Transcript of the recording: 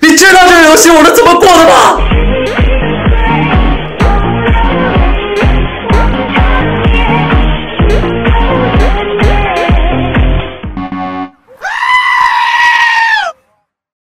你知道这个游戏我是怎么过的吗